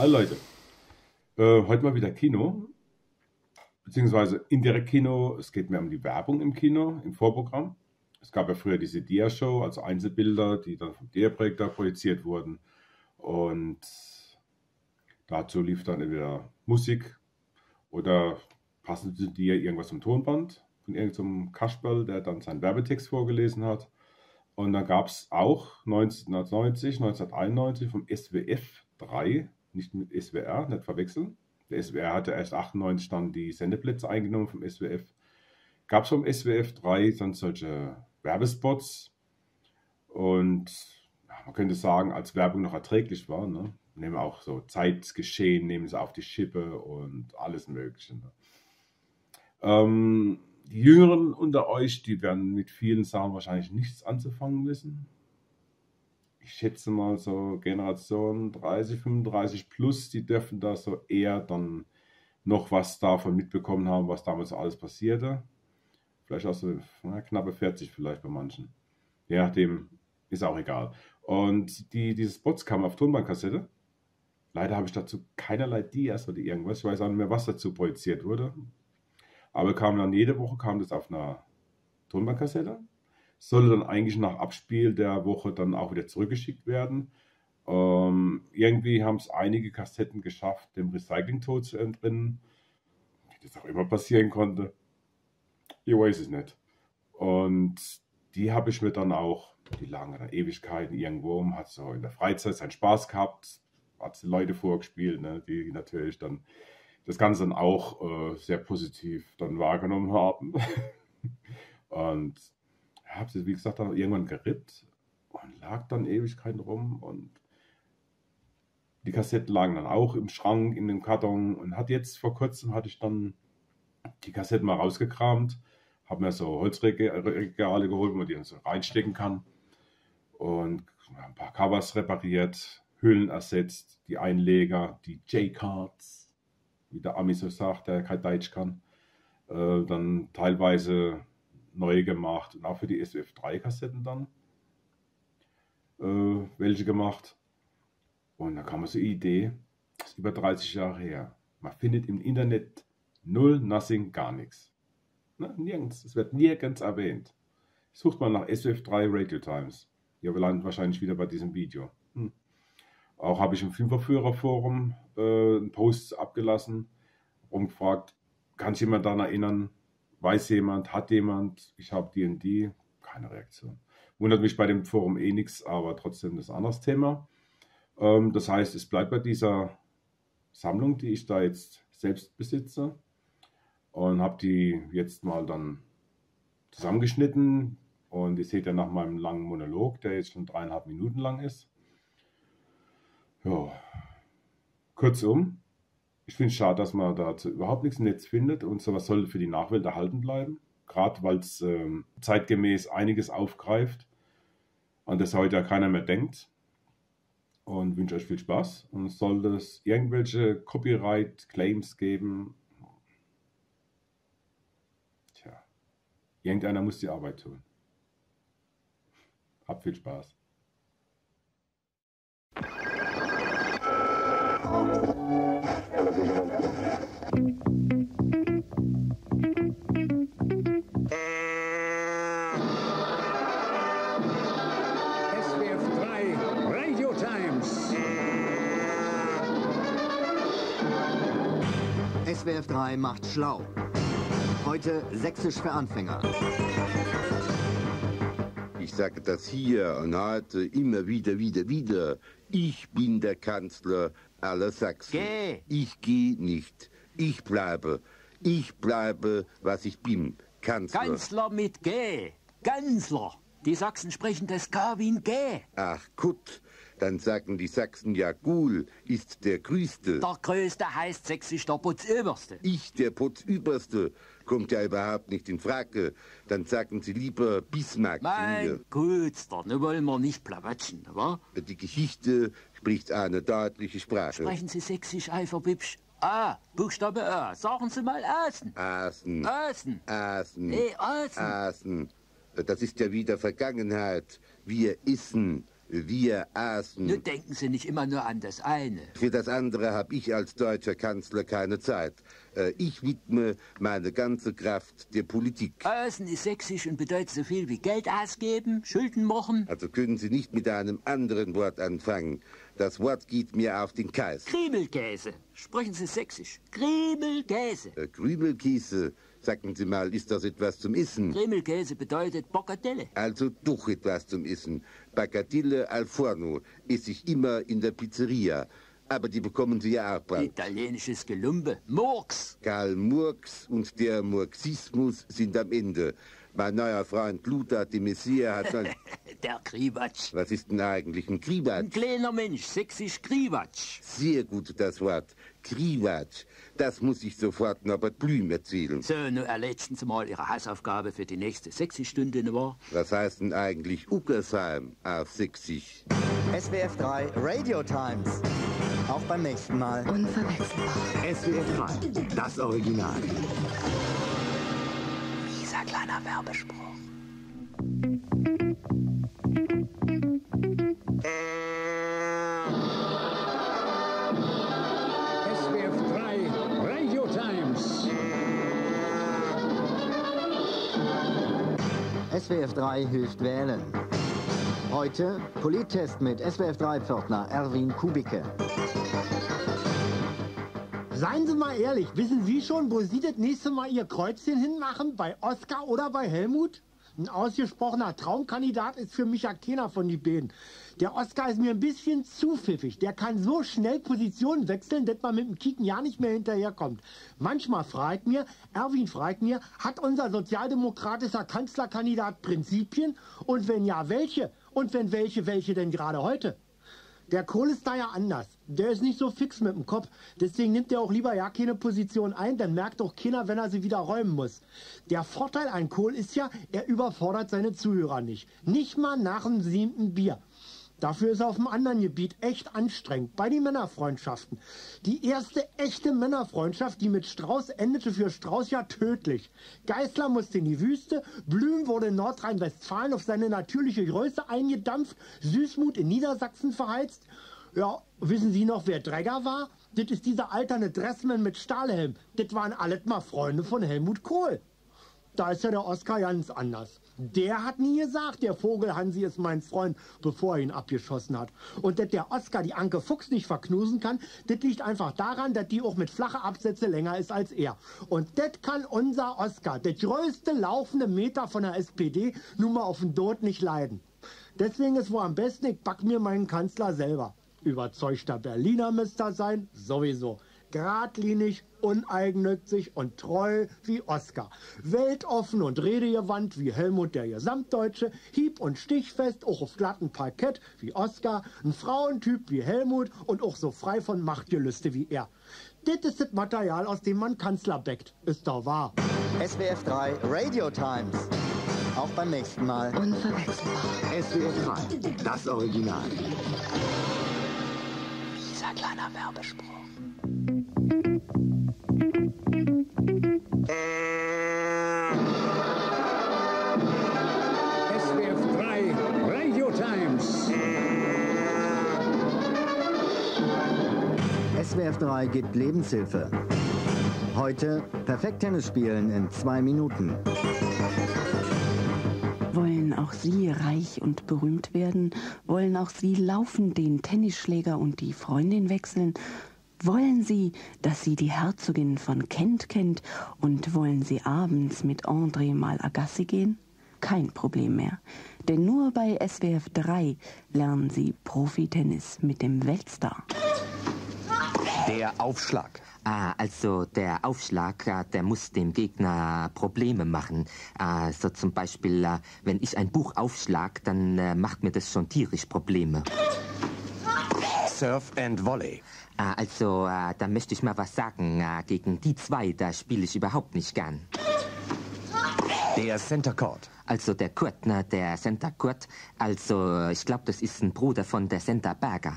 Hallo Leute. Äh, heute mal wieder Kino. Beziehungsweise indirekt Kino. Es geht mehr um die Werbung im Kino, im Vorprogramm. Es gab ja früher diese Dia-Show, also Einzelbilder, die dann vom Dia-Projektor projiziert wurden. Und dazu lief dann entweder Musik oder passend zu dir irgendwas zum Tonband von irgendeinem Kasperl, der dann seinen Werbetext vorgelesen hat. Und dann gab es auch 1990, 1991 vom SWF 3, nicht mit SWR, nicht verwechseln. Der SWR hatte erst 98 dann die Sendeplätze eingenommen vom SWF. Gab es vom SWF 3 dann solche Werbespots und man könnte sagen, als Werbung noch erträglich war. Ne? Nehmen auch so Zeitgeschehen, nehmen sie auf die Schippe und alles Mögliche. Ne? Ähm, die Jüngeren unter euch, die werden mit vielen Sachen wahrscheinlich nichts anzufangen wissen. Ich schätze mal so Generation 30, 35 plus, die dürfen da so eher dann noch was davon mitbekommen haben, was damals alles passierte. Vielleicht auch so na, knappe 40 vielleicht bei manchen. Je nachdem, ist auch egal. Und die, diese Spots kamen auf Tonbandkassette. Leider habe ich dazu keinerlei Dias oder irgendwas. Ich weiß auch nicht mehr, was dazu projiziert wurde. Aber kam dann jede Woche kam das auf einer Tonbandkassette. Sollte dann eigentlich nach Abspiel der Woche dann auch wieder zurückgeschickt werden. Ähm, irgendwie haben es einige Kassetten geschafft, dem Recyclingtod zu entrinnen. Wie das auch immer passieren konnte. Ich weiß es nicht. Und die habe ich mir dann auch, die dann Ewigkeiten irgendwo, hat so in der Freizeit seinen Spaß gehabt, hat Leute vorgespielt, ne, die natürlich dann das Ganze dann auch äh, sehr positiv dann wahrgenommen haben. und habe sie, wie gesagt, dann irgendwann gerippt und lag dann Ewigkeiten rum und die Kassetten lagen dann auch im Schrank, in dem Karton und hat jetzt vor kurzem hatte ich dann die Kassetten mal rausgekramt, habe mir so Holzregale geholt, wo man die dann so reinstecken kann und ein paar Covers repariert, Hüllen ersetzt, die Einleger, die J-Cards, wie der Ami so sagt, der kein Deutsch kann, äh, dann teilweise neu gemacht und auch für die SWF 3 Kassetten dann äh, welche gemacht. Und da kam so eine Idee, das ist über 30 Jahre her. Man findet im Internet null, nothing, gar nichts. Na, nirgends, es wird nirgends erwähnt. Sucht mal nach SWF 3 Radio Times. Ja, wir landen wahrscheinlich wieder bei diesem Video. Hm. Auch habe ich im Filmverführerforum äh, einen Post abgelassen, umgefragt, kann sich jemand daran erinnern, weiß jemand, hat jemand, ich habe D&D, keine Reaktion. Wundert mich bei dem Forum eh nichts, aber trotzdem das anderes Thema. Ähm, das heißt, es bleibt bei dieser Sammlung, die ich da jetzt selbst besitze und habe die jetzt mal dann zusammengeschnitten und ihr seht ja nach meinem langen Monolog, der jetzt schon dreieinhalb Minuten lang ist, ja, kurzum, ich finde es schade, dass man dazu überhaupt nichts im Netz findet und sowas soll für die Nachwelt erhalten bleiben. Gerade weil es ähm, zeitgemäß einiges aufgreift, an das heute ja keiner mehr denkt. Und wünsche euch viel Spaß. Und sollte es irgendwelche Copyright-Claims geben, tja, irgendeiner muss die Arbeit tun. Habt viel Spaß. SWF 3 Radio Times. SWF 3 macht schlau. Heute Sächsisch für Anfänger. Ich sage das hier und heute immer wieder, wieder, wieder. Ich bin der Kanzler aller Sachsen. Geh. Ich gehe nicht. Ich bleibe. Ich bleibe, was ich bin. Kanzler. Kanzler mit G. Kanzler. Die Sachsen sprechen wie ein G. Ach, gut. Dann sagen die Sachsen ja, Gul ist der Größte. Der Größte heißt sächsisch der Putzüberste. Ich, der Putzüberste, kommt ja überhaupt nicht in Frage. Dann sagen sie lieber Bismarck Mein. Gutster, nun wollen wir nicht plawatschen, wa? Die Geschichte spricht eine deutliche Sprache. Sprechen Sie sächsisch eiferbübsch. A, Buchstabe A. Sagen Sie mal Asen. Asen. Asen. Asen. Nee, Asen. Asen. Das ist ja wieder Vergangenheit. Wir essen. Wir aßen. Nur denken Sie nicht immer nur an das eine. Für das andere habe ich als deutscher Kanzler keine Zeit. Äh, Ich widme meine ganze Kraft der Politik. Essen ist sächsisch und bedeutet so viel wie Geld ausgeben, Schulden machen. Also können Sie nicht mit einem anderen Wort anfangen. Das Wort geht mir auf den Kais. Kriemelkäse. Sprechen Sie sächsisch. Kriemelkäse. Äh, Krümelkäse, sagen Sie mal, ist das etwas zum Essen? Kriemelkäse bedeutet Boccadelle. Also doch etwas zum Essen. Bagatelle al forno esse ich immer in der Pizzeria. Aber die bekommen Sie ja auch bald. Italienisches Gelumbe. Murks. Karl Murks und der Murksismus sind am Ende. Mein neuer Freund Luther de Messier hat dann... Der Krivatsch. Was ist denn eigentlich ein Ein Kriwatsch? kleiner Mensch, sächsisch Krivatsch. Sehr gut das Wort. Kriwatsch. Das muss ich sofort Norbert Blüm erzählen. So, nun erledigten Sie mal Ihre Hausaufgabe für die nächste Sächsischstunde, ne wahr? Was heißt denn eigentlich Uckersheim auf Sächsisch? SWF 3 Radio Times. Auch beim nächsten Mal. Unverwechselbar. SWF 3, das Original. Dieser kleiner Werbespruch. SWF 3 Radio Times. SWF 3 hilft wählen. Heute Polittest mit SWF 3 Pförtner Erwin Kubicke. Seien Sie mal ehrlich, wissen Sie schon, wo Sie das nächste Mal Ihr Kreuzchen hinmachen? Bei Oskar oder bei Helmut? Ein ausgesprochener Traumkandidat ist für mich keiner von den beiden. Der Oskar ist mir ein bisschen zu pfiffig. Der kann so schnell Positionen wechseln, dass man mit dem Kicken ja nicht mehr hinterherkommt. Manchmal fragt mir, Erwin fragt mir, hat unser sozialdemokratischer Kanzlerkandidat Prinzipien? Und wenn ja, welche? Und wenn welche, welche denn gerade heute? Der Kohl ist da ja anders. Der ist nicht so fix mit dem Kopf. Deswegen nimmt er auch lieber ja keine Position ein, dann merkt auch keiner, wenn er sie wieder räumen muss. Der Vorteil an Kohl ist ja, er überfordert seine Zuhörer nicht. Nicht mal nach dem siebten Bier. Dafür ist er auf einem anderen Gebiet echt anstrengend, bei den Männerfreundschaften. Die erste echte Männerfreundschaft, die mit Strauß endete für Strauß ja tödlich. Geißler musste in die Wüste, Blüm wurde in Nordrhein-Westfalen auf seine natürliche Größe eingedampft, Süßmut in Niedersachsen verheizt. Ja, wissen Sie noch, wer Dregger war? Das ist dieser alterne Dressmann mit Stahlhelm. Das waren alles mal Freunde von Helmut Kohl. Da ist ja der Oskar ganz anders. Der hat nie gesagt, der Vogel Hansi ist mein Freund, bevor er ihn abgeschossen hat. Und dass der Oskar die Anke Fuchs nicht verknusen kann, das liegt einfach daran, dass die auch mit flache Absätze länger ist als er. Und das kann unser Oskar, der größte laufende Meter von der SPD, nun mal auf den Tod nicht leiden. Deswegen ist wohl am besten, ich back mir meinen Kanzler selber. Überzeugter Berliner müsste er sein, sowieso. Gradlinig, uneigennützig und treu wie Oskar. Weltoffen und redegewandt wie Helmut der Gesamtdeutsche. Hieb- und stichfest, auch auf glatten Parkett wie Oskar. Ein Frauentyp wie Helmut und auch so frei von Machtgelüste wie er. Das ist das Material, aus dem man Kanzler bäckt. Ist doch wahr. SWF 3 Radio Times. Auch beim nächsten Mal. Unverwechselbar. SWF 3, das Original. Dieser kleiner Werbespruch. SWF 3 Radio Times. SWF 3 gibt Lebenshilfe. Heute perfekt Tennis spielen in zwei Minuten. Auch Sie reich und berühmt werden? Wollen auch Sie laufen, den Tennisschläger und die Freundin wechseln? Wollen Sie, dass Sie die Herzogin von Kent kennt? Und wollen Sie abends mit André mal Agassi gehen? Kein Problem mehr. Denn nur bei SWF 3 lernen Sie Profi-Tennis mit dem Weltstar. Der Aufschlag. Ah, also der Aufschlag, ah, der muss dem Gegner Probleme machen. Ah, so zum Beispiel, ah, wenn ich ein Buch aufschlag, dann äh, macht mir das schon tierisch Probleme. Surf and Volley. Ah, also, da möchte ich mal was sagen. Gegen die zwei, da spiele ich überhaupt nicht gern. Der Center Court. Also der Kurt, ne, der Center Kurt, also ich glaube, das ist ein Bruder von der Center Berger.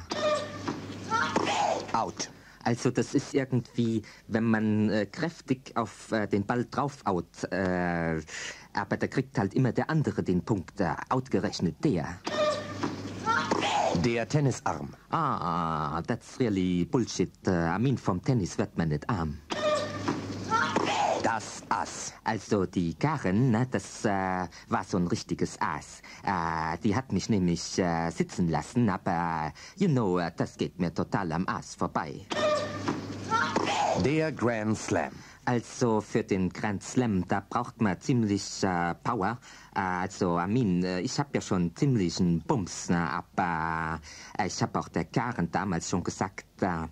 Out. Also das ist irgendwie, wenn man äh, kräftig auf äh, den Ball draufhaut, äh, aber da kriegt halt immer der andere den Punkt, äh, outgerechnet der. Der Tennisarm. Ah, that's really bullshit. Uh, I mean, vom Tennis wird man nicht arm. Das Ass. Also die Karen, ne, das äh, war so ein richtiges Aas. Äh, die hat mich nämlich äh, sitzen lassen, aber, you know, äh, das geht mir total am Aas vorbei. Der Grand Slam. Also für den Grand Slam, da braucht man ziemlich äh, Power. Äh, also, mean, äh, ich habe ja schon ziemlichen Bums, ne, aber äh, ich habe auch der Karen damals schon gesagt, äh,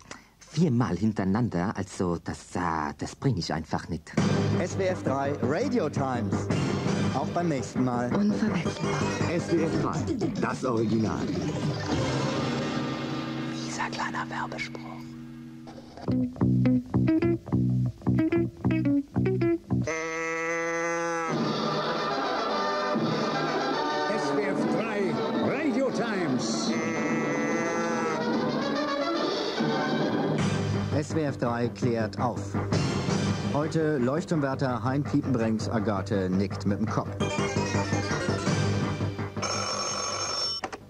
viermal hintereinander, also das, äh, das bringe ich einfach nicht. SWF 3 Radio Times. Auch beim nächsten Mal. Unverwechselbar. SWF 3, das Original. Dieser kleiner Werbespruch. SWF 3 klärt auf. Heute Leuchtturmwärter Hein Piepenbrinks Agathe nickt mit dem Kopf.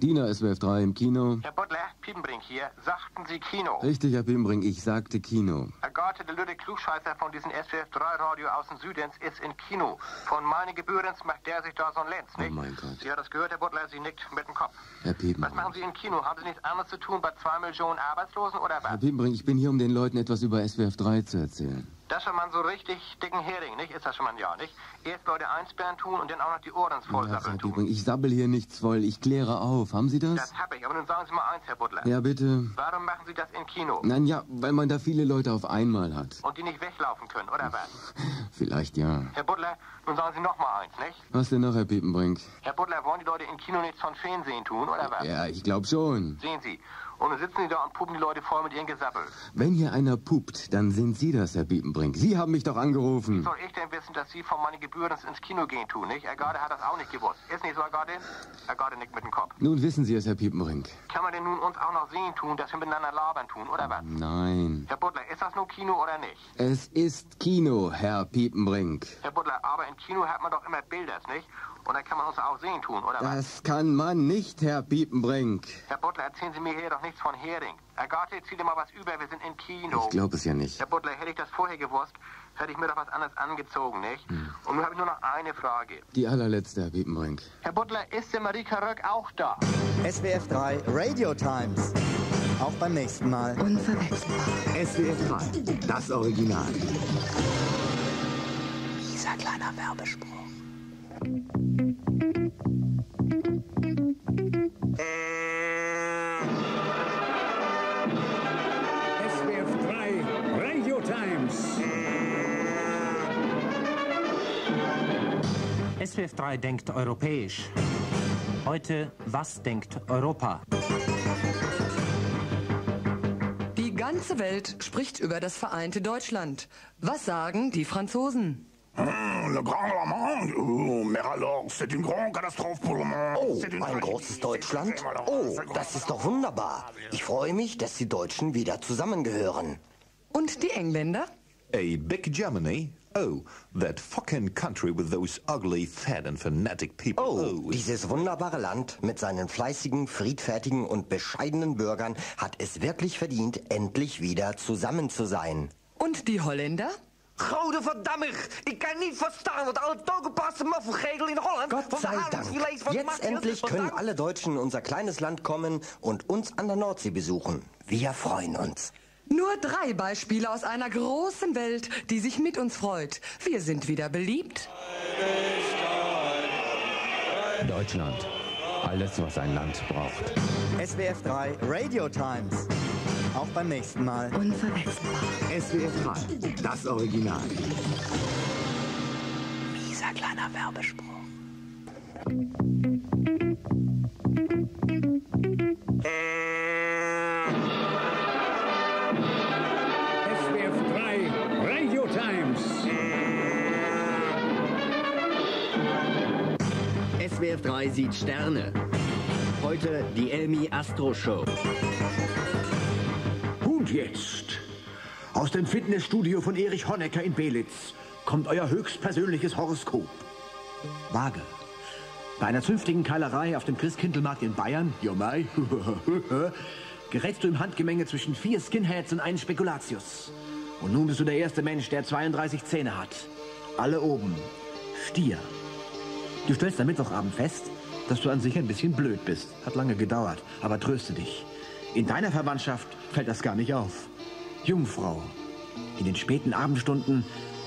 Diener SWF 3 im Kino. Herr Butler, Piepenbrink hier. Sagten Sie Kino? Richtig, Herr Pimbrink, ich sagte Kino. Agathe, der Lüde Klugscheißer von diesem SWF 3 Radio aus dem Südens ist in Kino. Von meinen Gebührens macht der sich da so ein Lenz, nicht? Oh mein Gott. Sie hat das gehört, Herr Butler, sie nickt mit dem Kopf. Herr Was Piepenbrink. machen Sie in Kino? Haben Sie nichts anderes zu tun bei zwei Millionen Arbeitslosen oder Herr was? Piepenbrink, ich bin hier, um den Leuten etwas über SWF 3 zu erzählen. Das ist schon mal so richtig dicken Hering, nicht? Ist das schon mal ein Jahr, nicht? Erst Leute einsperren tun und dann auch noch die Ohren voll Herr sappeln tun. Ich sabbel hier nichts voll, ich kläre auf. Haben Sie das? Das hab ich, aber nun sagen Sie mal eins, Herr Butler. Ja, bitte. Warum machen Sie das in Kino? Nein, ja, weil man da viele Leute auf einmal hat. Und die nicht weglaufen können, oder was? Vielleicht ja. Herr Butler, nun sagen Sie noch mal eins, nicht? Was denn noch, Herr Piepenbrink? Herr Butler, wollen die Leute in Kino nichts von Fernsehen tun, oder was? Ja, ich glaube schon. Sehen Sie. Und dann sitzen die da und puppen die Leute voll mit ihren Gesappel. Wenn hier einer pupt, dann sind Sie das, Herr Piepenbrink. Sie haben mich doch angerufen. Soll ich denn wissen, dass Sie von meinen Gebühren ins Kino gehen tun, nicht? Agathe hat das auch nicht gewusst. Ist nicht so, Agathe? Agathe nickt mit dem Kopf. Nun wissen Sie es, Herr Piepenbrink. Kann man denn nun uns auch noch sehen tun, dass wir miteinander labern tun, oder was? Nein. Herr Butler, ist das nur Kino oder nicht? Es ist Kino, Herr Piepenbrink. Herr Butler, aber in Kino hat man doch immer Bilders, nicht? Und dann kann man uns auch sehen tun, oder was? Das kann man nicht, Herr Piepenbrink. Herr Butler, erzählen Sie mir hier doch nichts von Hering. Agathe, zieh dir mal was über, wir sind in Kino. Ich glaube es ja nicht. Herr Butler, hätte ich das vorher gewusst, hätte ich mir doch was anderes angezogen, nicht? Und nun habe ich nur noch eine Frage. Die allerletzte, Herr Piepenbrink. Herr Butler, ist der Marika Röck auch da? SWF 3 Radio Times. Auch beim nächsten Mal. Unverwechselbar. SWF 3, das Original. Dieser kleiner Werbespruch. SWF 3 Radio Times. SWF 3 denkt europäisch. Heute, was denkt Europa? Die ganze Welt spricht über das vereinte Deutschland. Was sagen die Franzosen? Le Grand Le Mans, oh, mais alors, c'est une grande catastrophe pour le monde. Oh, ein großes Deutschland? Oh, das ist doch wunderbar. Ich freue mich, dass die Deutschen wieder zusammengehören. Und die Engländer? A big Germany? Oh, that fucking country with those ugly, fat and fanatic people. Oh, dieses wunderbare Land mit seinen fleißigen, friedfertigen und bescheidenen Bürgern hat es wirklich verdient, endlich wieder zusammen zu sein. Und die Holländer? Gode verdamme, ik kan niet verstaan wat alle toegepaste muffelgegel in Holland... Gott sei Dank. Jetzt endlich können alle Deutschen in unser kleines Land kommen und uns an der Nordsee besuchen. Wir freuen uns. Nur drei Beispiele aus einer großen Welt, die sich mit uns freut. Wir sind wieder beliebt. Deutschland. Alles, was ein Land braucht. SWF 3 Radio Times. Auch beim nächsten Mal. Unverwechselbar. SWF 3, das Original. Dieser kleiner Werbespruch. SWF 3 Radio Times. SWF 3 sieht Sterne. Heute die Elmi Astro Show. Und jetzt, aus dem Fitnessstudio von Erich Honecker in Belitz, kommt euer höchstpersönliches Horoskop. Waage. Bei einer zünftigen Keilerei auf dem Christkindlmarkt in Bayern, jo mai, gerätst du im Handgemenge zwischen vier Skinheads und einem Spekulatius. Und nun bist du der erste Mensch, der 32 Zähne hat. Alle oben. Stier. Du stellst am Mittwochabend fest, dass du an sich ein bisschen blöd bist. Hat lange gedauert, aber tröste dich. In deiner Verwandtschaft fällt das gar nicht auf. Jungfrau. In den späten Abendstunden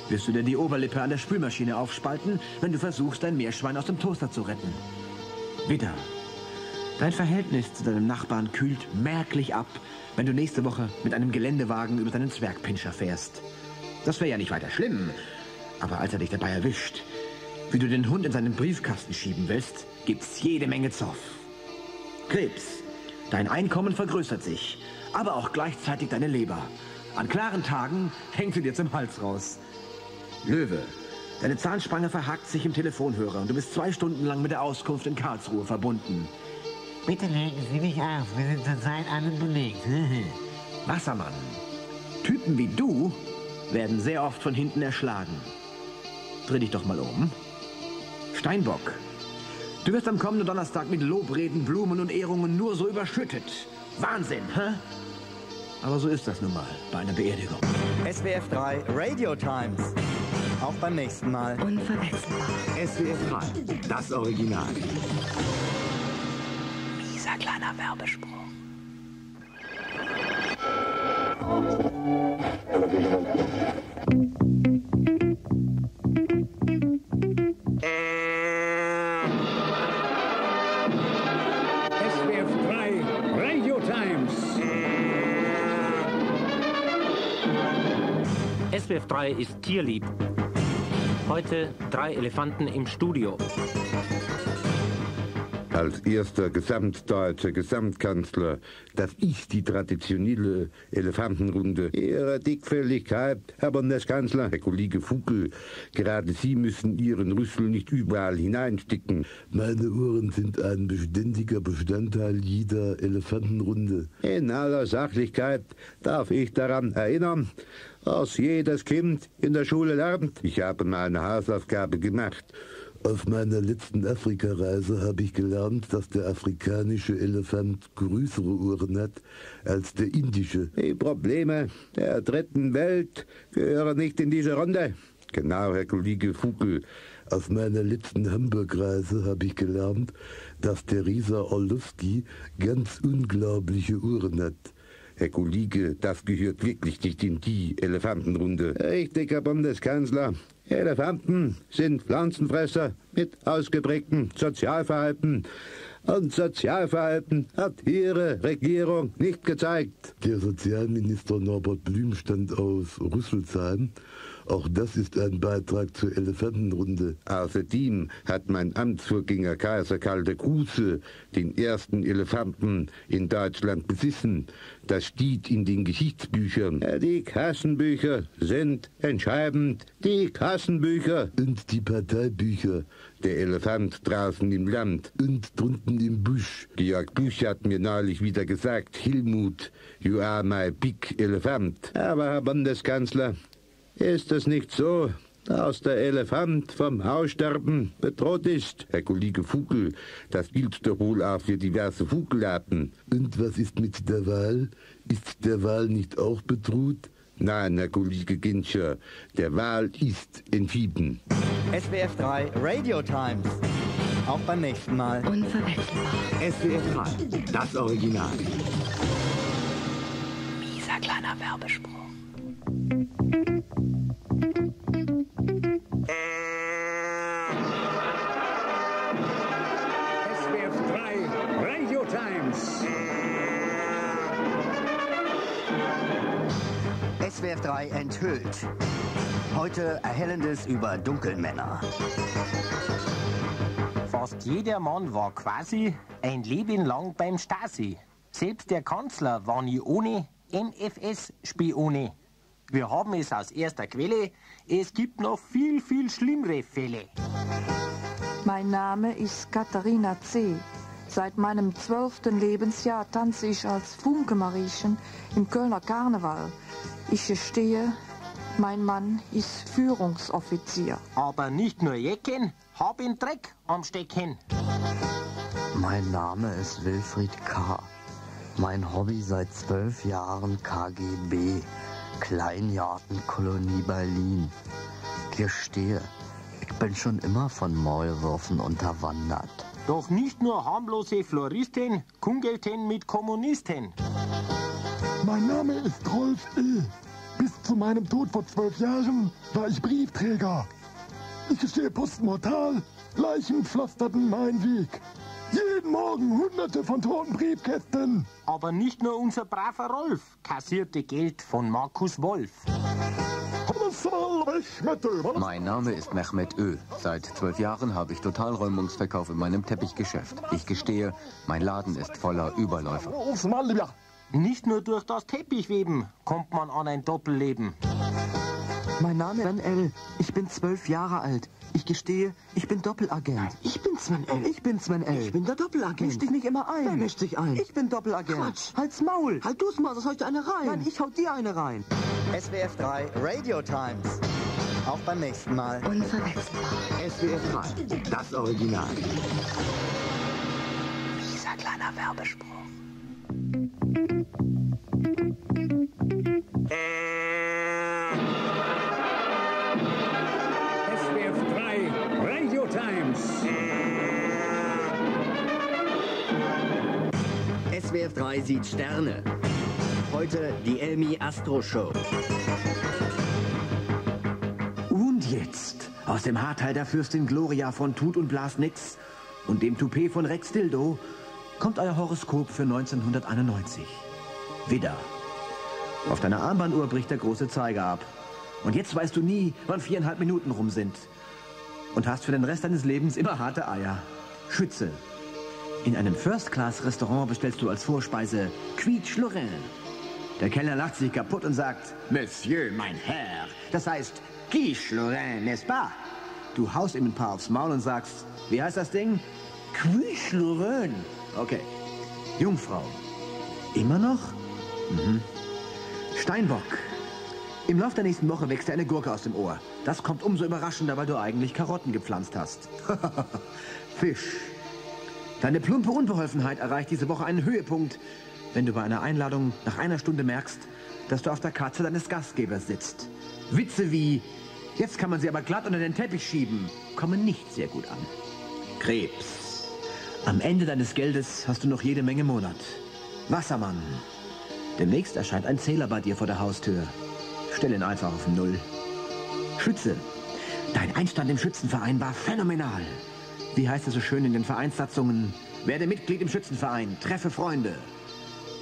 wirst du dir die Oberlippe an der Spülmaschine aufspalten, wenn du versuchst, dein Meerschwein aus dem Toaster zu retten. Widder. Dein Verhältnis zu deinem Nachbarn kühlt merklich ab, wenn du nächste Woche mit einem Geländewagen über deinen Zwergpinscher fährst. Das wäre ja nicht weiter schlimm. Aber als er dich dabei erwischt, wie du den Hund in seinen Briefkasten schieben willst, gibt's jede Menge Zoff. Krebs. Dein Einkommen vergrößert sich, aber auch gleichzeitig deine Leber. An klaren Tagen hängt sie dir zum Hals raus. Löwe. Deine Zahnspange verhakt sich im Telefonhörer und du bist zwei Stunden lang mit der Auskunft in Karlsruhe verbunden. Bitte legen Sie nicht auf, wir sind zurzeit alle belegt. Wassermann. Typen wie du werden sehr oft von hinten erschlagen. Dreh dich doch mal um. Steinbock. Du wirst am kommenden Donnerstag mit Lobreden, Blumen und Ehrungen nur so überschüttet. Wahnsinn, hä? Aber so ist das nun mal bei einer Beerdigung. SWF 3 Radio Times. Auch beim nächsten Mal. Unverwechselbar. SWF 3, das Original. Dieser kleiner Werbespruch. SWF SWF 3 ist tierlieb. Heute drei Elefanten im Studio. Als erster gesamtdeutscher Gesamtkanzler darf ich die traditionelle Elefantenrunde Ihrer Dickfälligkeit, Herr Bundeskanzler, Herr Kollege Fugel, gerade Sie müssen Ihren Rüssel nicht überall hineinsticken. Meine Ohren sind ein beständiger Bestandteil jeder Elefantenrunde. In aller Sachlichkeit darf ich daran erinnern, was jedes Kind in der Schule lernt. Ich habe meine Hausaufgabe gemacht. Auf meiner letzten Afrikareise habe ich gelernt, dass der afrikanische Elefant größere Ohren hat als der indische. Die Probleme der dritten Welt gehören nicht in diese Runde. Genau, Herr Kollege Vogel. Auf meiner letzten Hamburgreise habe ich gelernt, dass der Risa Orlowski ganz unglaubliche Ohren hat. Herr Kollege, das gehört wirklich nicht in die Elefantenrunde. Richtig, Herr Bundeskanzler. Elefanten sind Pflanzenfresser mit ausgeprägtem Sozialverhalten. Und Sozialverhalten hat Ihre Regierung nicht gezeigt. Der Sozialminister Norbert Blüm stammt aus Rüsselsheim. Auch das ist ein Beitrag zur Elefantenrunde. Außerdem hat mein Amtsvorgänger Kaiser Karl der Große den ersten Elefanten in Deutschland besessen. Das steht in den Geschichtsbüchern. Die Kassenbücher sind entscheidend. Die Kassenbücher. Und die Parteibücher. Der Elefant draußen im Land. Und drunten im Busch. Georg Busch hat mir neulich wieder gesagt, Helmut, you are my big Elephant. Aber, Herr Bundeskanzler, ist es nicht so, dass der Elefant vom Aussterben bedroht ist? Herr Kollege Vogel, das gilt doch wohl auch für diverse Vogelarten. Und was ist mit der Wahl? Ist der Wahl nicht auch bedroht? Nein, Herr Kollege Ginscher, der Wahl ist entschieden. SWF 3 Radio Times. Auch beim nächsten Mal. Unverwechselbar. SWF 3, das Original. Dieser kleiner Werbespruch. SWF 3 enthüllt. Heute Erhellendes über Dunkelmänner. Fast jeder Mann war quasi ein Leben lang beim Stasi. Selbst der Kanzler war nie ohne MFS-Spione. Wir haben es aus erster Quelle. Es gibt noch viel, viel schlimmere Fälle. Mein Name ist Katharina C. Seit meinem zwölften Lebensjahr tanze ich als Funke-Mariechen im Kölner Karneval. Ich gestehe, mein Mann ist Führungsoffizier. Aber nicht nur Jecken, hab ihn Dreck am Stecken. Mein Name ist Wilfried K. Mein Hobby seit zwölf Jahren KGB, Kleingartenkolonie Berlin. Gestehe, ich bin schon immer von Maulwürfen unterwandert. Doch nicht nur harmlose Floristen, kungelten mit Kommunisten. Mein Name ist Rolf E. Bis zu meinem Tod vor zwölf Jahren war ich Briefträger. Ich gestehe postmortal, Leichen pflasterten meinen Weg. Jeden Morgen hunderte von toten Briefkästen. Aber nicht nur unser braver Rolf kassierte Geld von Markus Wolf. Mein Name ist Mehmet Ö. Seit zwölf Jahren habe ich Totalräumungsverkauf in meinem Teppichgeschäft. Ich gestehe, mein Laden ist voller Überläufer. Nicht nur durch das Teppichweben kommt man an ein Doppelleben. Mein Name ist Sven L. Ich bin zwölf Jahre alt. Ich gestehe, ich bin Doppelagent. Ich bin Sven L. Ich bin Sven L. Ich bin der Doppelagent. Misch dich nicht immer ein. Wer mischt sich ein? Ich bin Doppelagent. Quatsch. Halt's Maul. Halt du's mal, das hau ich dir eine rein. Nein, ich hau dir eine rein. SWF 3 Radio Times. Auch beim nächsten Mal. Unverwechselbar. SWF 3, das Original. Dieser kleiner Werbespruch. SWF 3 sieht Sterne. Heute die Elmi Astro Show. Und jetzt, aus dem Haarteil der Fürstin Gloria von Tut und Blas Nix und dem Toupet von Rex Dildo, kommt euer Horoskop für 1991. Widder. Auf deiner Armbanduhr bricht der große Zeiger ab. Und jetzt weißt du nie, wann viereinhalb Minuten rum sind. Und hast für den Rest deines Lebens immer harte Eier. Schütze. In einem First-Class-Restaurant bestellst du als Vorspeise Quiche Lorraine. Der Kellner lacht sich kaputt und sagt, Monsieur, mein Herr. Das heißt, Quiche Lorraine, n'est-ce pas? Du haust ihm ein paar aufs Maul und sagst, wie heißt das Ding? Quiche Lorraine. Okay. Jungfrau. Immer noch? Mhm. Steinbock. Im Lauf der nächsten Woche wächst dir eine Gurke aus dem Ohr. Das kommt umso überraschender, weil du eigentlich Karotten gepflanzt hast. Fisch. Deine plumpe Unbeholfenheit erreicht diese Woche einen Höhepunkt, wenn du bei einer Einladung nach einer Stunde merkst, dass du auf der Katze deines Gastgebers sitzt. Witze wie, jetzt kann man sie aber glatt unter den Teppich schieben, kommen nicht sehr gut an. Krebs. Am Ende deines Geldes hast du noch jede Menge Monat. Wassermann. Demnächst erscheint ein Zähler bei dir vor der Haustür. Stell ihn einfach auf Null. Schütze. Dein Einstand im Schützenverein war phänomenal. Wie heißt es so schön in den Vereinssatzungen? Werde Mitglied im Schützenverein, treffe Freunde.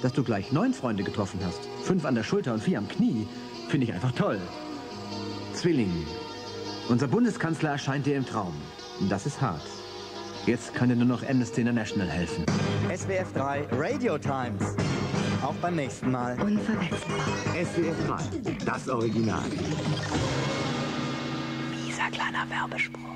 Dass du gleich neun Freunde getroffen hast, fünf an der Schulter und vier am Knie, finde ich einfach toll. Zwilling. Unser Bundeskanzler erscheint dir im Traum. Und das ist hart. Jetzt kann dir nur noch Amnesty International helfen. SWF 3 Radio Times. Auch beim nächsten Mal. Unverwechselbar. SWF 3, das Original. Dieser kleiner Werbespruch.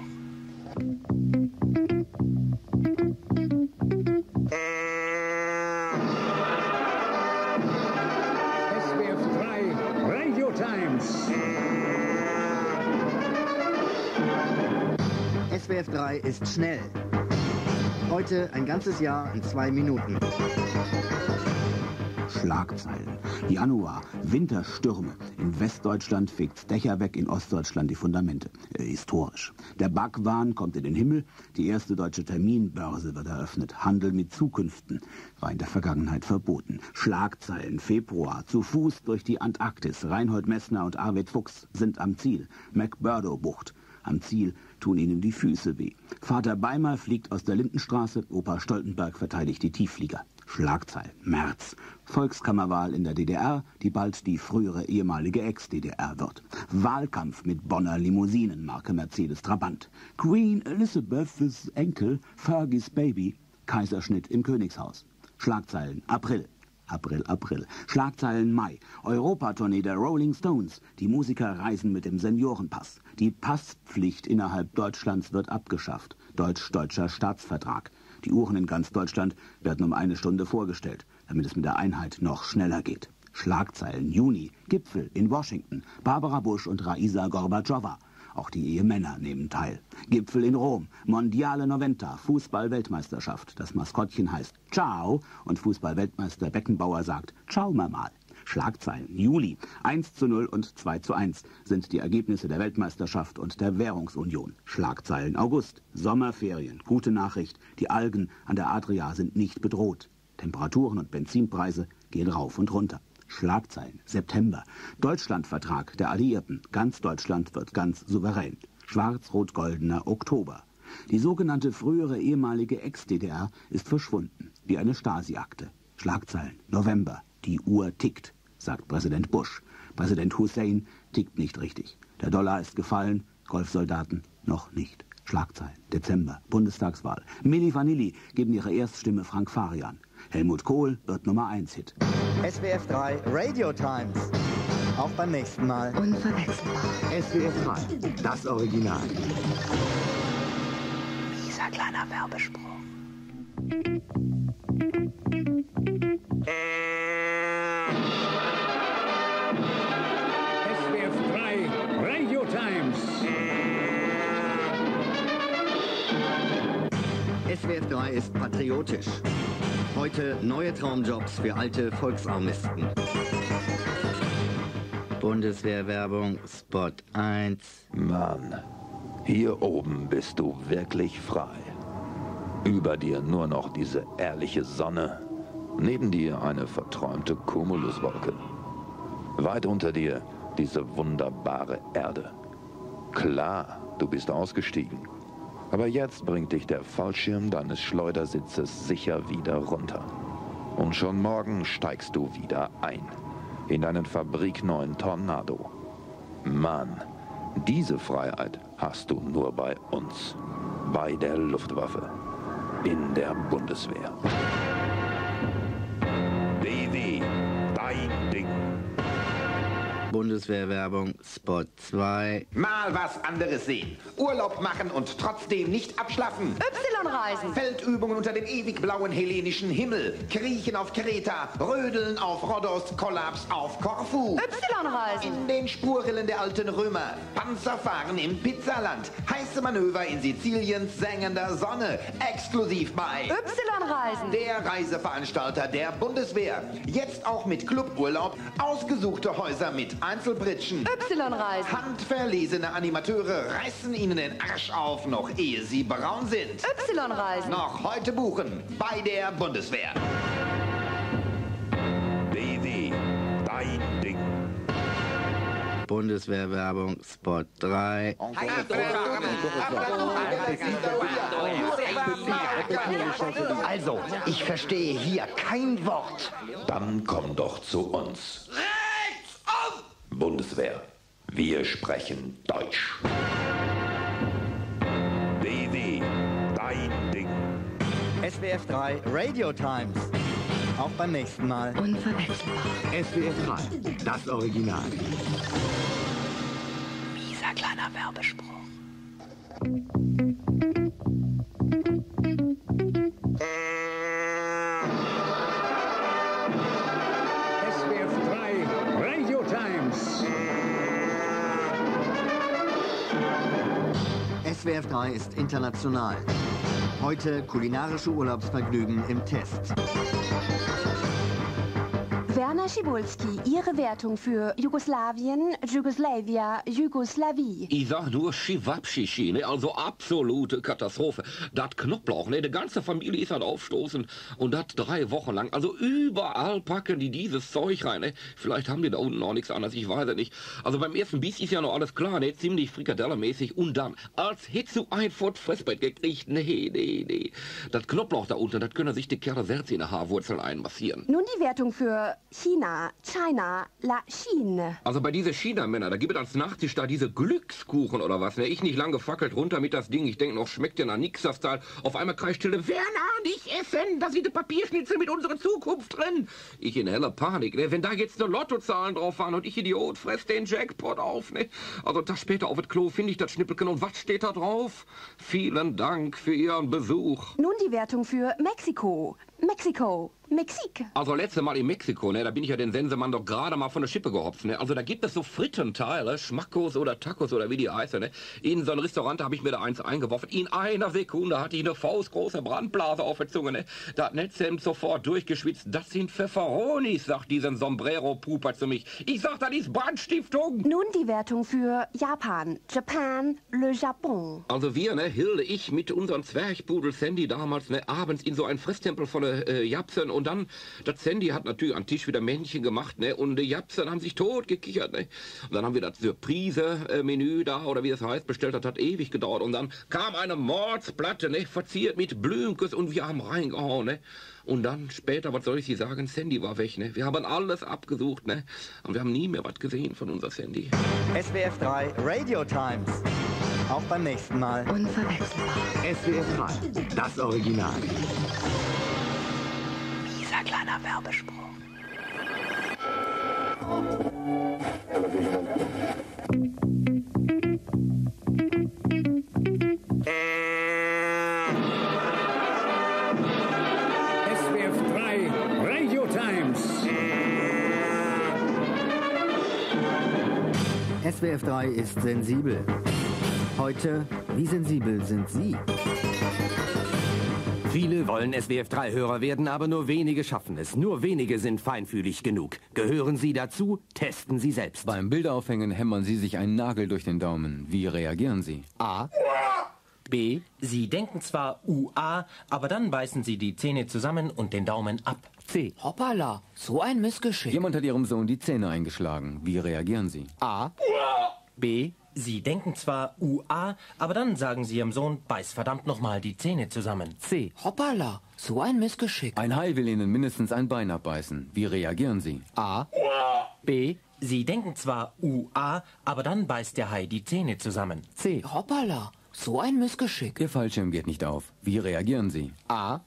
SWF 3 ist schnell. Heute ein ganzes Jahr in zwei Minuten. Schlagzeilen. Januar, Winterstürme. In Westdeutschland fegt Dächer weg, in Ostdeutschland die Fundamente. Äh, historisch. Der Backwahn kommt in den Himmel. Die erste deutsche Terminbörse wird eröffnet. Handel mit Zukünften war in der Vergangenheit verboten. Schlagzeilen. Februar. Zu Fuß durch die Antarktis. Reinhold Messner und Arvid Fuchs sind am Ziel. McBurdo-Bucht. Am Ziel tun ihnen die Füße weh. Vater Beimer fliegt aus der Lindenstraße. Opa Stoltenberg verteidigt die Tiefflieger. Schlagzeilen. März. Volkskammerwahl in der DDR, die bald die frühere ehemalige Ex-DDR wird. Wahlkampf mit Bonner Limousinen, Marke Mercedes Trabant. Queen Elizabeths Enkel, Fergie's Baby, Kaiserschnitt im Königshaus. Schlagzeilen. April. April, April. Schlagzeilen Mai. Europatournee der Rolling Stones. Die Musiker reisen mit dem Seniorenpass. Die Passpflicht innerhalb Deutschlands wird abgeschafft. Deutsch-deutscher Staatsvertrag. Die Uhren in ganz Deutschland werden um eine Stunde vorgestellt, damit es mit der Einheit noch schneller geht. Schlagzeilen Juni, Gipfel in Washington, Barbara Bush und Raisa Gorbatschowa. Auch die Ehemänner nehmen teil. Gipfel in Rom, Mondiale Noventa, Fußball-Weltmeisterschaft. Das Maskottchen heißt Ciao und Fußball-Weltmeister Beckenbauer sagt Ciao mal. Schlagzeilen. Juli. 1 zu 0 und 2 zu 1 sind die Ergebnisse der Weltmeisterschaft und der Währungsunion. Schlagzeilen. August. Sommerferien. Gute Nachricht. Die Algen an der Adria sind nicht bedroht. Temperaturen und Benzinpreise gehen rauf und runter. Schlagzeilen. September. Deutschlandvertrag der Alliierten. Ganz Deutschland wird ganz souverän. Schwarz-rot-goldener Oktober. Die sogenannte frühere ehemalige Ex-DDR ist verschwunden, wie eine Stasi-Akte. Schlagzeilen. November. Die Uhr tickt, sagt Präsident Bush. Präsident Hussein tickt nicht richtig. Der Dollar ist gefallen, Golfsoldaten noch nicht. Schlagzeilen. Dezember. Bundestagswahl. Milli Vanilli geben ihre Erststimme Frank Farian. Helmut Kohl wird Nummer 1 Hit. SWF 3 Radio Times. Auch beim nächsten Mal. Unverwechselbar. SWF 3, das Original. Dieser kleiner Werbespruch. SWF 3 Radio Times. SWF 3 ist patriotisch. Heute neue Traumjobs für alte Volksarmisten. Bundeswehrwerbung, Spot 1. Mann, hier oben bist du wirklich frei. Über dir nur noch diese ehrliche Sonne. Neben dir eine verträumte Cumuluswolke. Weit unter dir diese wunderbare Erde. Klar, du bist ausgestiegen. Aber jetzt bringt dich der Fallschirm deines Schleudersitzes sicher wieder runter. Und schon morgen steigst du wieder ein. In deinen fabrikneuen Tornado. Mann, diese Freiheit hast du nur bei uns. Bei der Luftwaffe. In der Bundeswehr. Bundeswehrwerbung, Spot 2. Mal was anderes sehen. Urlaub machen und trotzdem nicht abschlaffen. Y-Reisen. Feldübungen unter dem ewig blauen hellenischen Himmel. Kriechen auf Kreta, Rödeln auf Rhodos, Kollaps auf Korfu. Y-Reisen. In den Spurrillen der alten Römer. Panzerfahren im Pizzaland. Heiße Manöver in Siziliens sengender Sonne. Exklusiv bei Y-Reisen. der Reiseveranstalter der Bundeswehr. Jetzt auch mit Cluburlaub. Ausgesuchte Häuser mit Einzelbritschen. Y-Reisen. Handverlesene Animateure reißen Ihnen den Arsch auf, noch ehe Sie braun sind. Y-Reisen. Noch heute buchen bei der Bundeswehr. BW, dein Ding. Bundeswehrwerbung, Spot 3. Also, ich verstehe hier kein Wort. Dann komm doch zu uns. Bundeswehr. Wir sprechen Deutsch. BW, dein Ding. SWF 3 Radio Times. Auch beim nächsten Mal. Unverwechselbar. SWF 3, das Original. Dieser kleiner Werbespruch. SWF3 ist international. Heute kulinarische Urlaubsvergnügen im Test. Werner Schibulski, Ihre Wertung für Jugoslawien, Jugoslavia, Jugoslawie. Ich sag nur Schiwabschichi, ne? also absolute Katastrophe. Das Knoblauch, ne? Die ganze Familie ist halt aufstoßen und das drei Wochen lang. Also überall packen die dieses Zeug rein, ne? Vielleicht haben die da unten auch nichts anderes, ich weiß es nicht. Also beim ersten Biss ist ja noch alles klar, ne? Ziemlich frikadellemäßig und dann, als hättest du ein Fort Fressbrett gekriegt, nee, nee, nee. Das Knoblauch da unten, das können sich die Kerle selbst in die Haarwurzeln einmassieren. Nun die Wertung für China, China, La Chine. Also bei diese China-Männer, da gibt es als Nachtisch da diese Glückskuchen oder was, ne? Ich nicht lang gefackelt runter mit das Ding. Ich denk noch, schmeckt ja nach nix das Teil. Auf einmal kreischt Stille, Werner, nicht essen! Da sind die Papierschnitzel mit unserer Zukunft drin. Ich in heller Panik, ne? Wenn da jetzt nur Lottozahlen drauf waren und ich Idiot fress den Jackpot auf, ne? Also Tag später auf das Klo finde ich das Schnippelken und was steht da drauf? Vielen Dank für Ihren Besuch. Nun die Wertung für Mexiko, Mexiko. Mexik. Also letzte Mal in Mexiko, ne, da bin ich ja den Sensemann doch gerade mal von der Schippe gehopft, ne. Also da gibt es so Frittenteile, Schmackos oder Tacos oder wie die heißen, ne. In so ein Restaurant habe ich mir da eins eingeworfen. In einer Sekunde hatte ich eine faustgroße Brandblase auf der Zunge, ne. Das Netzhemd sofort durchgeschwitzt. Das sind Pfefferonis, sagt diesen Sombrero-Puper zu mich. Ich sag, das ist Brandstiftung. Nun die Wertung für Japan. Japan, le Japon. Also wir, ne, Hilde, ich mit unserem Zwergpudel Sandy damals, ne, abends in so einen Fresstempel voller äh, Japsen und dann, das Sandy hat natürlich am Tisch wieder Männchen gemacht, ne, und die Japsen haben sich tot gekichert, ne. Und dann haben wir das Surprise-Menü da, oder wie es heißt, bestellt, das hat ewig gedauert und dann kam eine Mordsplatte, ne, verziert mit Blümkes und wir haben reingehauen, ne. Und dann später, was soll ich Sie sagen, Sandy war weg, ne. Wir haben alles abgesucht, ne, und wir haben nie mehr was gesehen von unser Sandy. SWF 3 Radio Times. Auch beim nächsten Mal. Unverwechselbar. SWF 3, das Original. Kleiner Werbespruch. SWF 3 Radio Times. SWF 3 ist sensibel. Heute, wie sensibel sind Sie? Viele wollen SWF3-Hörer werden, aber nur wenige schaffen es. Nur wenige sind feinfühlig genug. Gehören Sie dazu? Testen Sie selbst. Beim Bilderaufhängen hämmern Sie sich einen Nagel durch den Daumen. Wie reagieren Sie? A. B. Sie denken zwar UA, aber dann beißen Sie die Zähne zusammen und den Daumen ab. C. Hoppala, so ein Missgeschick. Jemand hat Ihrem Sohn die Zähne eingeschlagen. Wie reagieren Sie? A. B. Sie denken zwar UA, aber dann sagen Sie Ihrem Sohn, beiß verdammt nochmal die Zähne zusammen. C. Hoppala, so ein Missgeschick. Ein Hai will Ihnen mindestens ein Bein abbeißen. Wie reagieren Sie? A. B. Sie denken zwar UA, aber dann beißt der Hai die Zähne zusammen. C. Hoppala, so ein Missgeschick. Ihr Fallschirm geht nicht auf. Wie reagieren Sie? A.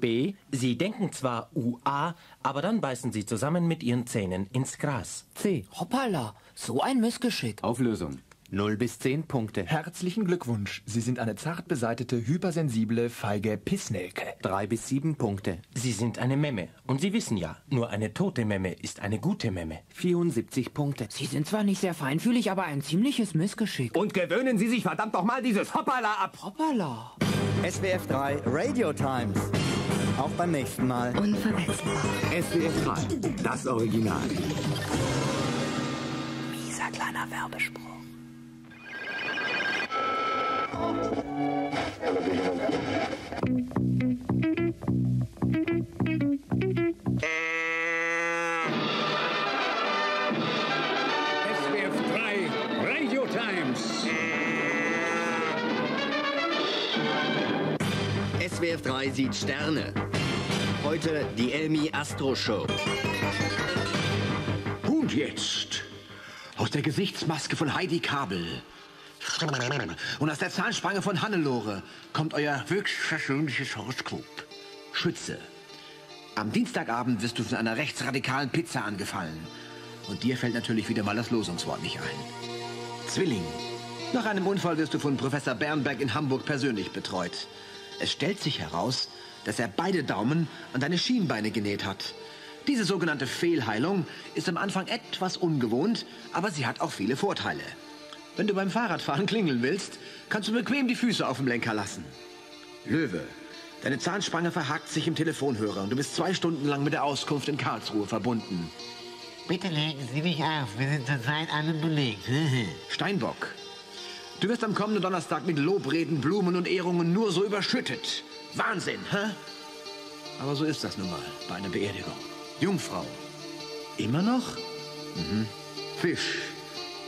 B. Sie denken zwar UA, aber dann beißen Sie zusammen mit Ihren Zähnen ins Gras. C. Hoppala, so ein Missgeschick. Auflösung. 0 bis 10 Punkte. Herzlichen Glückwunsch. Sie sind eine zart beseitete, hypersensible, feige Pissnelke. 3 bis 7 Punkte. Sie sind eine Memme. Und Sie wissen ja, nur eine tote Memme ist eine gute Memme. 74 Punkte. Sie sind zwar nicht sehr feinfühlig, aber ein ziemliches Missgeschick. Und gewöhnen Sie sich verdammt noch mal dieses Hoppala ab. Hoppala. SWF 3 Radio Times. Auch beim nächsten Mal. Unverwechselbar. SWF 3, das Original. Dieser kleiner Werbespruch. SWF 3 Radio Times. SWF 3 sieht Sterne. Heute die Elmi Astro Show. Und jetzt aus der Gesichtsmaske von Heidi Kabel und aus der Zahnspange von Hannelore kommt euer höchstpersönliches Horoskop. Schütze. Am Dienstagabend wirst du von einer rechtsradikalen Pizza angefallen. Und dir fällt natürlich wieder mal das Losungswort nicht ein. Zwilling. Nach einem Unfall wirst du von Professor Bernberg in Hamburg persönlich betreut. Es stellt sich heraus, dass er beide Daumen an deine Schienbeine genäht hat. Diese sogenannte Fehlheilung ist am Anfang etwas ungewohnt, aber sie hat auch viele Vorteile. Wenn du beim Fahrradfahren klingeln willst, kannst du bequem die Füße auf dem Lenker lassen. Löwe. Deine Zahnspange verhakt sich im Telefonhörer und du bist zwei Stunden lang mit der Auskunft in Karlsruhe verbunden. Bitte legen Sie mich auf, wir sind zurzeit alle belegt. Steinbock. Du wirst am kommenden Donnerstag mit Lobreden, Blumen und Ehrungen nur so überschüttet. Wahnsinn, hä? Aber so ist das nun mal bei einer Beerdigung. Jungfrau. Immer noch? Mhm. Fisch.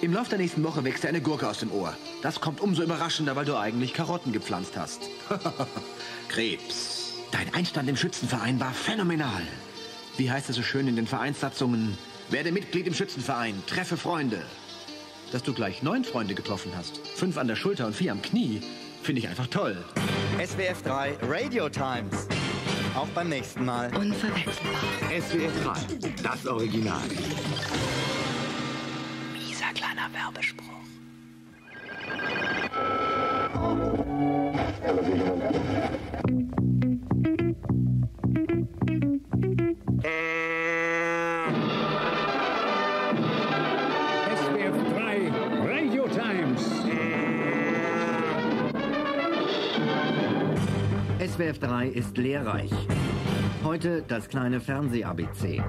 Im Lauf der nächsten Woche wächst dir eine Gurke aus dem Ohr. Das kommt umso überraschender, weil du eigentlich Karotten gepflanzt hast. Krebs. Dein Einstand im Schützenverein war phänomenal. Wie heißt es so schön in den Vereinssatzungen? Werde Mitglied im Schützenverein, treffe Freunde. Dass du gleich neun Freunde getroffen hast, fünf an der Schulter und vier am Knie, finde ich einfach toll. SWF 3 Radio Times. Auch beim nächsten Mal. Unverwechselbar. SWF 3, das Original. Dieser kleiner Werbespruch. SWF 3 ist lehrreich. Heute das kleine Fernseh-ABC.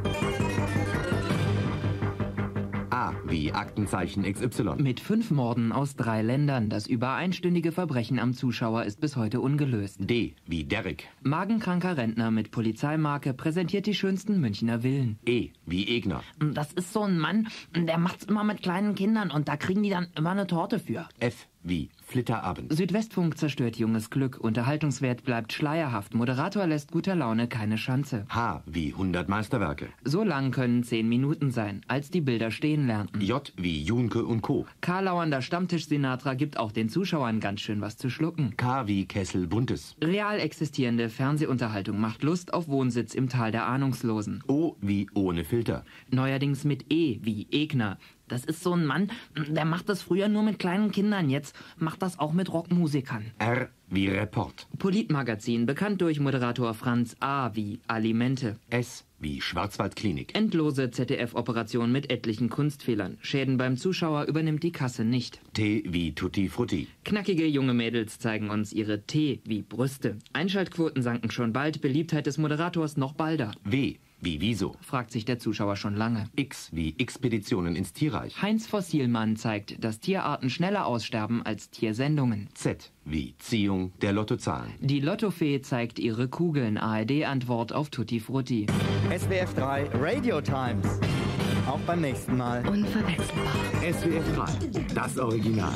A wie Aktenzeichen XY. Mit fünf Morden aus drei Ländern. Das über einstündige Verbrechen am Zuschauer ist bis heute ungelöst. D wie Derrick. Magenkranker Rentner mit Polizeimarke präsentiert die schönsten Münchner Villen. E wie Egner. Das ist so ein Mann, der macht's immer mit kleinen Kindern und da kriegen die dann immer eine Torte für. F wie Flitterabend. Südwestfunk zerstört junges Glück. Unterhaltungswert bleibt schleierhaft. Moderator lässt guter Laune keine Schanze. H wie 100 Meisterwerke. So lang können zehn Minuten sein, als die Bilder stehen lernten. J wie Junke und Co. Karlauernder Stammtisch Sinatra gibt auch den Zuschauern ganz schön was zu schlucken. K wie Kessel Buntes. Real existierende Fernsehunterhaltung macht Lust auf Wohnsitz im Tal der Ahnungslosen. O wie ohne Filter. Neuerdings mit E wie Egner. Das ist so ein Mann, der macht das früher nur mit kleinen Kindern, jetzt macht das auch mit Rockmusikern. R wie Report. Politmagazin, bekannt durch Moderator Franz A. wie Alimente. S wie Schwarzwaldklinik. Endlose ZDF-Operation mit etlichen Kunstfehlern. Schäden beim Zuschauer übernimmt die Kasse nicht. T wie Tutti Frutti. Knackige junge Mädels zeigen uns ihre T wie Brüste. Einschaltquoten sanken schon bald, Beliebtheit des Moderators noch balder. W wie Wieso? Fragt sich der Zuschauer schon lange. X wie Expeditionen ins Tierreich. Heinz Fossilmann zeigt, dass Tierarten schneller aussterben als Tiersendungen. Z wie Ziehung der Lottozahlen. Die Lottofee zeigt ihre Kugeln. ARD-Antwort auf Tutti Frutti. SWF 3 Radio Times. Auch beim nächsten Mal. Unverwechselbar. SWF 3, das Original.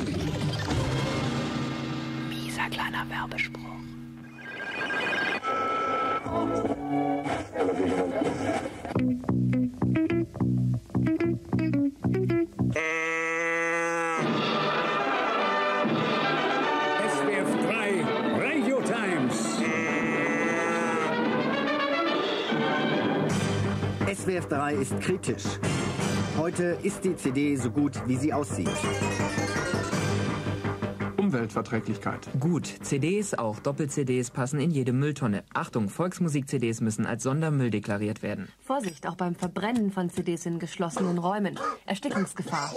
Mieser kleiner Werbespruch. SWF 3 ist kritisch. Heute ist die CD so gut, wie sie aussieht. Umweltverträglichkeit. Gut, CDs, auch Doppel-CDs, passen in jede Mülltonne. Achtung, Volksmusik-CDs müssen als Sondermüll deklariert werden. Vorsicht, auch beim Verbrennen von CDs in geschlossenen Räumen. Erstickungsgefahr.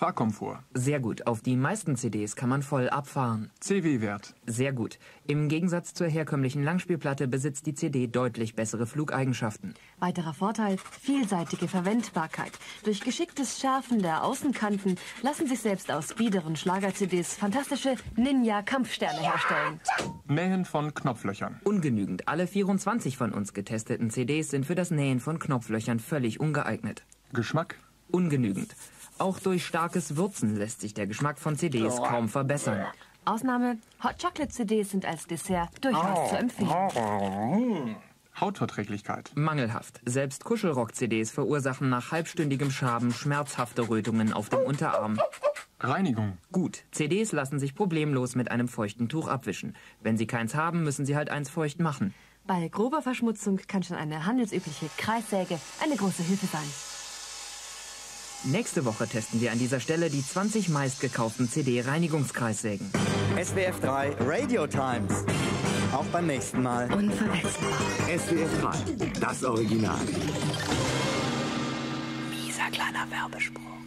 Fahrkomfort. Sehr gut, auf die meisten CDs kann man voll abfahren. CW-Wert. Sehr gut. Im Gegensatz zur herkömmlichen Langspielplatte besitzt die CD deutlich bessere Flugeigenschaften. Weiterer Vorteil, vielseitige Verwendbarkeit. Durch geschicktes Schärfen der Außenkanten lassen sich selbst aus biederen Schlager-CDs fantastische Ninja-Kampfsterne herstellen. Nähen von Knopflöchern. Ungenügend. Alle 24 von uns getesteten CDs sind für das Nähen von Knopflöchern völlig ungeeignet. Geschmack. Ungenügend. Auch durch starkes Würzen lässt sich der Geschmack von CDs kaum verbessern. Ausnahme, Hot Chocolate CDs sind als Dessert durchaus zu empfehlen. Hautverträglichkeit. Mangelhaft. Selbst Kuschelrock-CDs verursachen nach halbstündigem Schaben schmerzhafte Rötungen auf dem Unterarm. Reinigung. Gut, CDs lassen sich problemlos mit einem feuchten Tuch abwischen. Wenn Sie keins haben, müssen Sie halt eins feucht machen. Bei grober Verschmutzung kann schon eine handelsübliche Kreissäge eine große Hilfe sein. Nächste Woche testen wir an dieser Stelle die 20 meistgekauften CD-Reinigungskreissägen. SWF 3 Radio Times. Auch beim nächsten Mal. Unverwechselbar. SWF 3, das Original. Mieser kleiner Werbespruch.